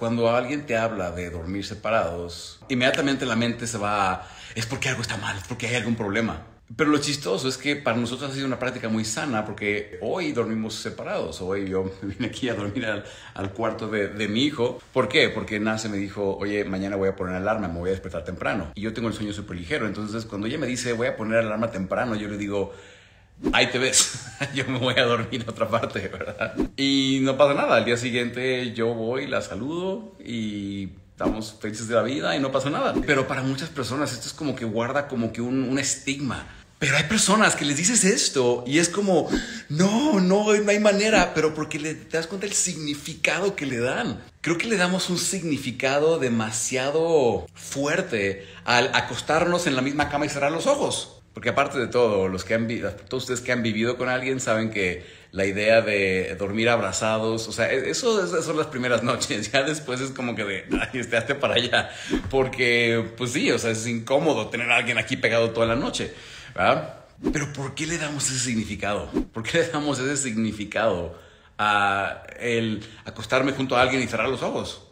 Cuando alguien te habla de dormir separados, inmediatamente la mente se va a, es porque algo está mal, es porque hay algún problema. Pero lo chistoso es que para nosotros ha sido una práctica muy sana porque hoy dormimos separados. Hoy yo vine aquí a dormir al, cuarto de, de, mi hijo. ¿Por qué? Porque Nace me dijo, oye, mañana voy a poner alarma, me voy a despertar temprano. Y yo tengo el sueño súper ligero. Entonces, cuando ella me dice, voy a poner alarma temprano, yo le digo, ahí te ves, yo me voy a dormir a otra parte, ¿verdad? Y no pasa nada, al día siguiente yo voy, la saludo y estamos felices de la vida y no pasa nada. Pero para muchas personas esto es como que guarda como que un, estigma pero hay personas que les dices esto y es como, no, no, no hay manera, pero porque le, te das cuenta del significado que le dan. Creo que le damos un significado demasiado fuerte al acostarnos en la misma cama y cerrar los ojos. Porque aparte de todo, los que han, todos ustedes que han vivido con alguien saben que la idea de dormir abrazados, o sea, e, eso, son las primeras noches, ya después es como que de, ay, esté para allá, porque pues sí, o sea, es incómodo tener a alguien aquí pegado toda la noche. Pero ¿por qué le damos ese significado? ¿Por qué le damos ese significado a el acostarme junto a alguien y cerrar los ojos?